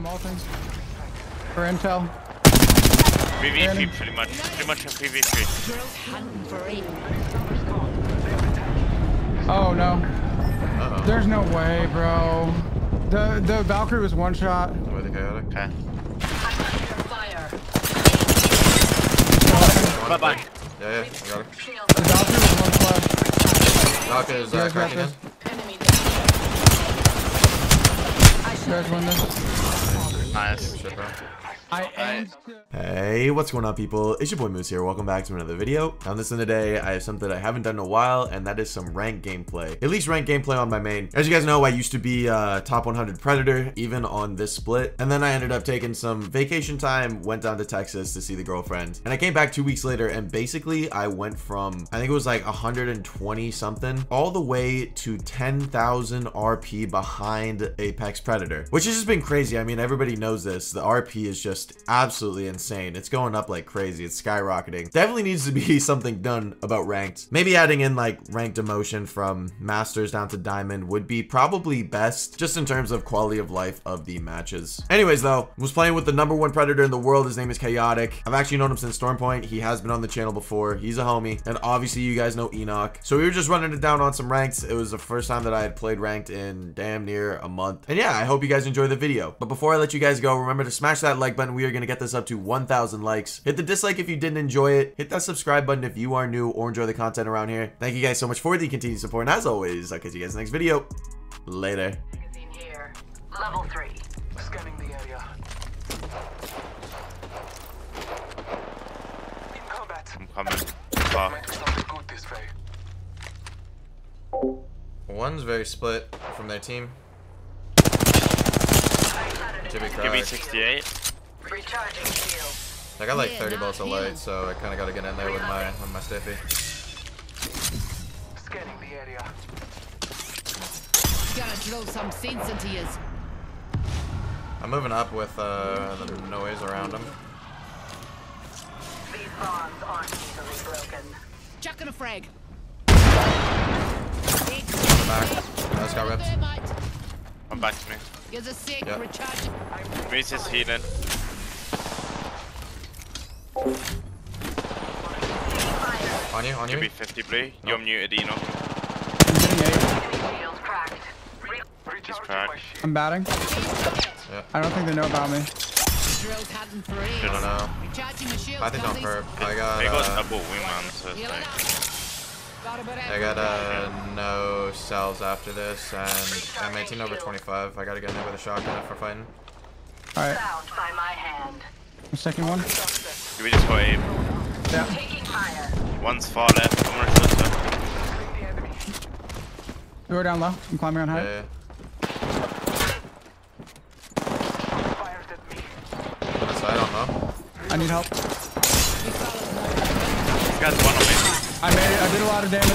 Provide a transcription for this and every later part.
I'm ulting. For intel. 3v3 pretty much. Pretty much a 3v3. Girls hunting for aim. Oh no. Uh-oh. There's no way, bro. The the Valkyrie was one shot. With the chaotic. Okay. Bye bye. Yeah, yeah, I got it. The Valkyrie was one flash. Doc is uh, cracking in. You guys win this. Nice. Shit. I. Hey, what's going on people? It's your boy Moose here. Welcome back to another video. On this one today, I have something I haven't done in a while, and that is some ranked gameplay. At least ranked gameplay on my main. As you guys know, I used to be uh, top 100 Predator, even on this split. And then I ended up taking some vacation time, went down to Texas to see the girlfriend. And I came back two weeks later, and basically I went from, I think it was like 120 something, all the way to 10,000 RP behind Apex Predator, which has just been crazy. I mean, everybody knows this. The RP is just absolutely insane. It's going up like crazy. It's skyrocketing. Definitely needs to be something done about ranked. Maybe adding in like ranked emotion from masters down to diamond would be probably best just in terms of quality of life of the matches. Anyways though, was playing with the number one predator in the world. His name is Chaotic. I've actually known him since Stormpoint. He has been on the channel before. He's a homie. And obviously you guys know Enoch. So we were just running it down on some ranks. It was the first time that I had played ranked in damn near a month. And yeah, I hope you guys enjoy the video. But before I let you guys go, remember to smash that like button. We are going to get this up to 1,000 likes. Hit the dislike if you didn't enjoy it. Hit that subscribe button if you are new or enjoy the content around here. Thank you guys so much for the continued support. And as always, I'll catch you guys next video. Later. Level three. Scanning the area. In combat. I'm coming. Far. Might be something good this way. One's very split from their team. Jimmy Give me 68. Recharging shield. I got like 30 not bolts of light, so I kind of got to get in there with my with my stiffy. Scanning the area. Gotta drill some sense into yous. I'm moving up with uh, the noise around him. These bonds aren't easily broken. Chucking a frag. Back. I just got ripped. Come back to me. Here's a sec. Yeah. Recharging. Reese is healing. On you, on Give me you. 50 blue. You're muted, Eno. I'm getting eight. Shield cracked. Recharging cracked. I'm batting. Yeah. I don't think they know about me. Drills hunting for I don't know. Recharging my shield. I think don't perp. I got They got uh, double wingman, so it's like. a I got uh, no cells after this, and I'm 18 over 25. I gotta get in there with a shotgun if we're fighting. All right, Found by my hand. the second one. Do we just got aim? Yeah. One's far left. I'm gonna shoot them. Killing are down low. I'm climbing on Yeah, yeah. Fired at me. I don't know. I need help. This guy's one on me. I made it. I did a lot of damage.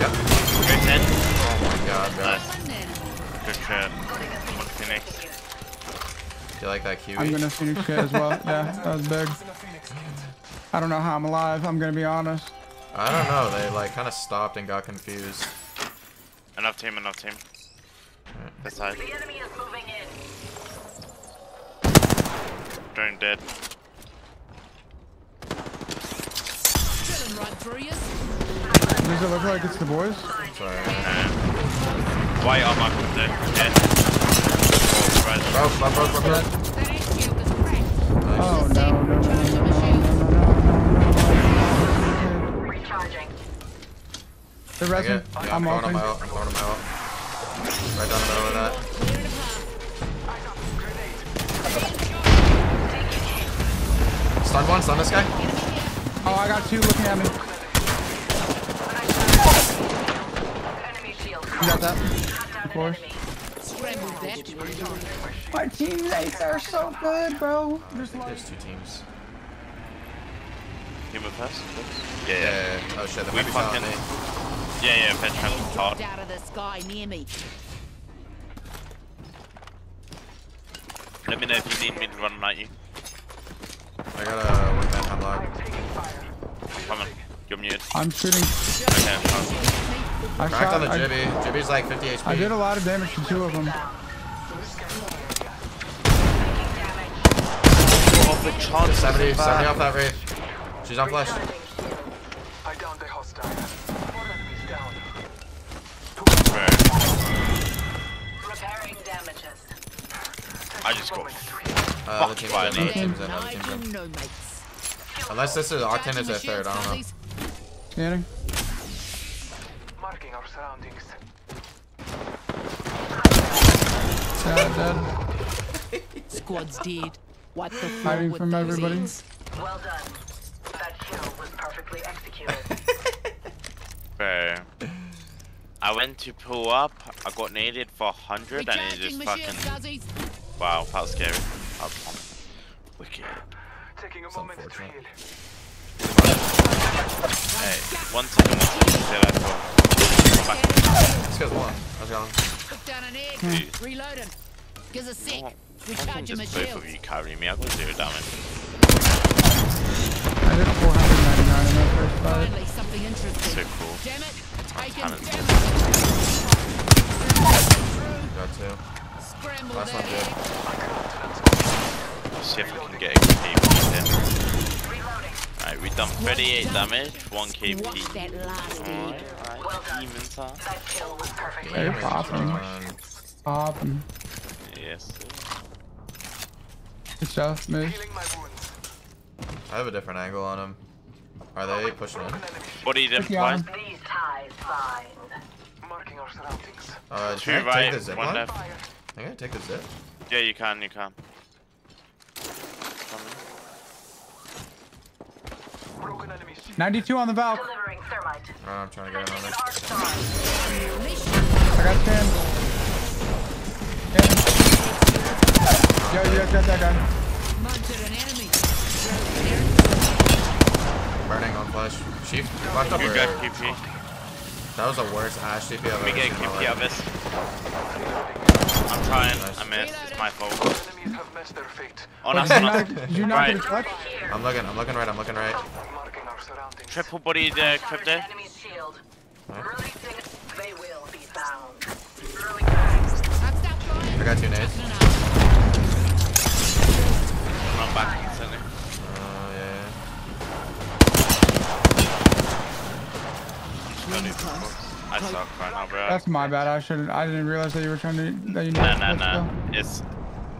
Yep. Go 10. Oh my god, bro. Nice. Good shit. One Phoenix. You like that kiwi? I'm gonna Phoenix kit as well. Yeah, that was big. I don't know how I'm alive, I'm gonna be honest. I don't know, they like kind of stopped and got confused. Enough team, enough team. Right. This side. The enemy is moving in. Drone dead. Does it look like it's the boys? Sorry. Uh, Why are my window. Dead. Oh. Oh, no, no, no, no, no. The I resin. yeah, I'm I'm throwing ulting. them out. I'm throwing them out. Right down the middle of that. I got grenade. Stun one, stun this guy. Oh, I got two looking at me. You got that? Of course. Scrambled. My teammates are so good, bro. There's two teams. Team with us? Yeah, Yeah, yeah. yeah, yeah. Oh shit, they We might be shot fucking- me. Yeah, yeah, fetch has hard. Out of the sky near me. Let me know if you need me to run at you. I got a one man Hemlok. I'm taking fire. Come on. You're muted. I'm shooting. Okay, I'm shot. I Cracked on shot. the I, Gibby. Gibby's like 50 HP. I did a lot of damage to two of them. the chance. 70, 70 off that Wraith. She's on flash. Uh, the team's in, me. team's in, the team's in. Unless this is Octane is their third, I don't know. shields, Scanning. Marking our surroundings. Dead, dead. Squad's dead. Wipe the floor Hiding from everybody. Well done. That kill was perfectly executed. Bro. I went to pull up, I got needed for 100 and it just fucking... Wow, that was scary. Oh, wicked. Taking a moment to unfortunate. heal. Hey, one second, one second. Say that for... This guy's one. How's it going? Put down an egg. Dude. Reloading. Give us a sec. I can Recharging my just both shields. of you carry me, I got zero damage. I did 499 in that first fight. Finally, something interesting. So cool. Damn it. Taking talent. damage. Got two. Scramble Last that one good. Egg. Let's see if I can get a KP here. Alright, we've done 38 damage, 1 KP. That last egg. Alright, alright, demons are. That kill was perfectly Hey, Damage popping. Popping. Yes. sir. Good stuff, Miz. Healing my wounds. I have a different angle on him. Are they pushing in? Broken enemy shield. Body them Tricky twice. arm. These ties bind. Marking our surroundings. Uh, Two can take right, one left. Fire. I think I take the zip. Yeah, you can, you can. Broken enemy shield. 92 on the Valk. Delivering thermite. Oh, I'm trying to get in on An this. arc star. I got 10. 10. Yo, you guys got that guy. Munted enemy. Burning on flash. Chief, fucked up You or- got KP. That was the worst Ash TP I've ever get seen in my KP out of this. I'm trying, Nice. I missed, it's my fault. Enemies have met their fate. Oh, on Did us, you on not, us. did you not get a Right. clutch? I'm looking, I'm looking right, I'm looking right. Marking our surroundings. Triple body uh, Shattered crypto. enemy's shield. Huh? Releasing. They will be found. Throwing bags. I'm stuck flying. Got two nades. No, no. Run back instantly. Uh, yeah. I suck right now, bro. That's my bad. I should. I didn't realize that you were trying to. That you. No, needed no, clutch no. It's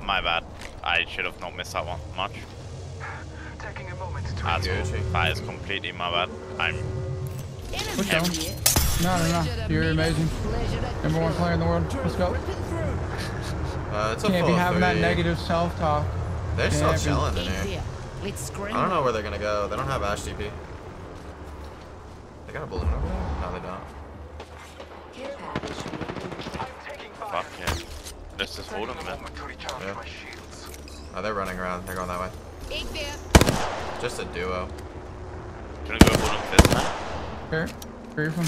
my bad. I should have not missed that one much. That's heal. Gucci. That is completely my bad. I'm Enemy Push down. No, no, no. You're amazing. us. Pleasure Number one player in the world. Let's go. Uh, it's a Can't be having that negative self-talk. They're still Can't be. chilling in here. here. Let's scream. I don't know where they're gonna go. They don't have Ash TP. They got a balloon over there? No, they don't. I'm fuck yeah. Let's just hold Taking him, a man. moment to recharge Yeah. my shields. Oh, they're running around. They're going that way. Egg there. Just a duo. Do you wanna go hold him this time? Here. Here from.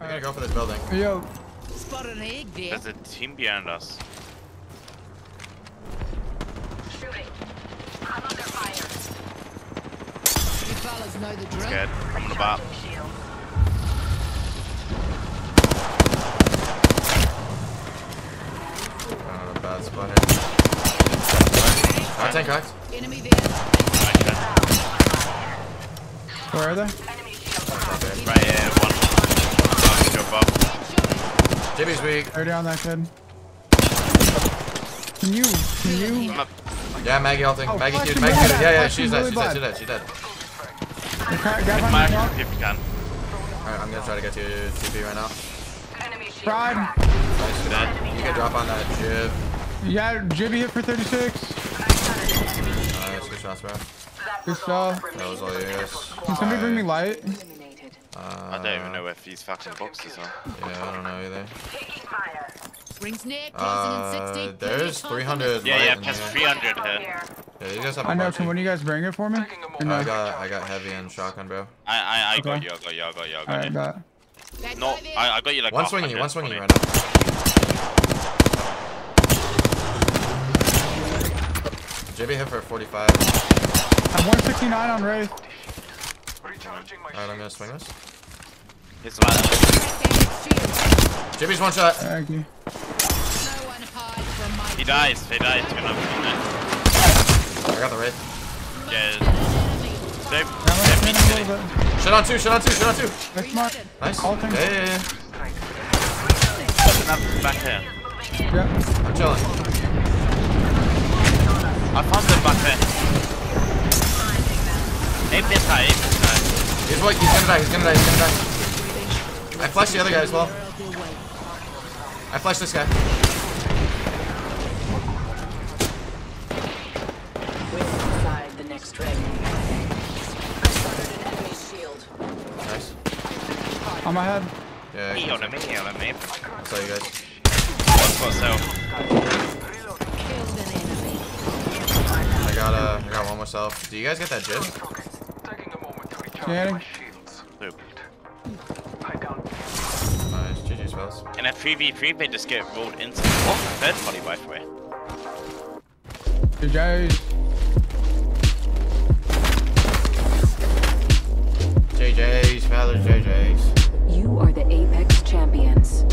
I'm gonna go for this building. Yo. Spotted an egg there. There's a team behind us. Shooting. I'm under fire. You fellas know the drill. Scared. I'm on the bat. Charging shield. Oh, bad spot here. Oh, tank cracked. Enemy there. Okay. Where are they? Enemy Right here, one. One jump up. Headshot. Jimmy's weak. They're down that kid. Can you? Can you? I'm up. Yeah, Maggie ulting. Oh, Maggie flash Maggie really Yeah, yeah, she's dead. She's dead. She's dead. She's dead. Grab on Back if you can. Alright, I'm gonna try to get to TP right now. Enemy shield. Pride. Nice. Dead. You can drop on that jib. Yeah, Gibby hit for 36. Nice. Good shots, bro. That Good was all stuff. that That was all remained. yours. Can somebody bring me light? Uh, I don't even know where these fucking boxes are. Yeah, I don't know either. Rings near. Uh, there's 300 Yeah, yeah, in plus here. 300 here. here. Yeah, you guys have a I know. Can one of you guys bring it for me? Taking a no? I got I got heavy and shotgun, bro. I, I, I got Okay. you, I got you, I got you, I got right, you. bet. That No. I, I got you like One a swinging one swinging right now. JB hit for 45. I'm 169 on Wraith. Recharging my Alright, I'm gonna swing this. It's like, Shield. JB's one shot. Thank you. No one hide from my he dies, he dies. I got the wraith. Just... Don't, Yeah, don't let's be hit him a silly. little bit. Shot on two, shot on two, shot on two. That's smart. Nice. All Yeah, things- yeah, yeah. Snap back here. Yeah. I'm chilling. I found them back here. Aim this guy, aim this guy. He's what? He's gonna die. He's gonna die. He's gonna die. I flashed the other guy as well. I flashed this guy. We're inside the next ring. I spotted an enemy shield. Nice. On my head. Yeah, He on him, he on him, aim. saw you guys. What's for sale? Killed an enemy. I got uh, I got one myself. Do you guys get that gist? Canning. Nice, And a 3v3 they just get rolled into the oh, third body, by the way. GG's. JJ's, Father JJ's. You are the Apex Champions.